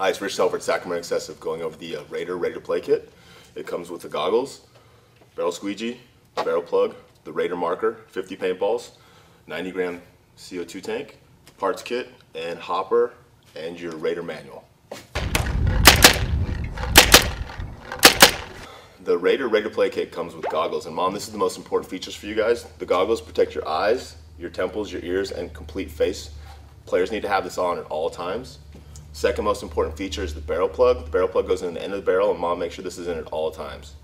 Hi, it's Rich Telford, Sacramento XSV, going over the uh, Raider Ready to Play kit. It comes with the goggles, barrel squeegee, barrel plug, the Raider marker, 50 paintballs, 90 gram CO2 tank, parts kit, and hopper, and your Raider manual. The Raider Ready to Play kit comes with goggles, and mom, this is the most important features for you guys. The goggles protect your eyes, your temples, your ears, and complete face. Players need to have this on at all times. Second most important feature is the barrel plug. The barrel plug goes in the end of the barrel, and mom, make sure this is in at all times.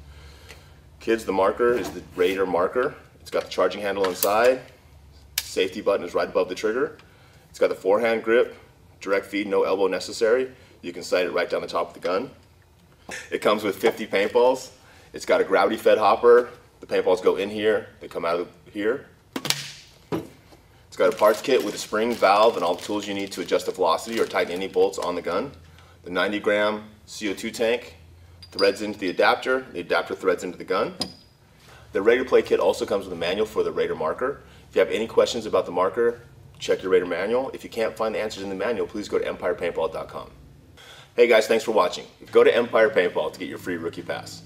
Kids, the marker is the Raider marker. It's got the charging handle inside. Safety button is right above the trigger. It's got the forehand grip, direct feed, no elbow necessary. You can sight it right down the top of the gun. It comes with 50 paintballs. It's got a gravity fed hopper. The paintballs go in here, they come out of here. It's got a parts kit with a spring, valve, and all the tools you need to adjust the velocity or tighten any bolts on the gun. The 90 gram CO2 tank threads into the adapter. The adapter threads into the gun. The Raider Play kit also comes with a manual for the Raider marker. If you have any questions about the marker, check your Raider manual. If you can't find the answers in the manual, please go to empirepaintball.com. Hey guys, thanks for watching. Go to Empire Paintball to get your free rookie pass.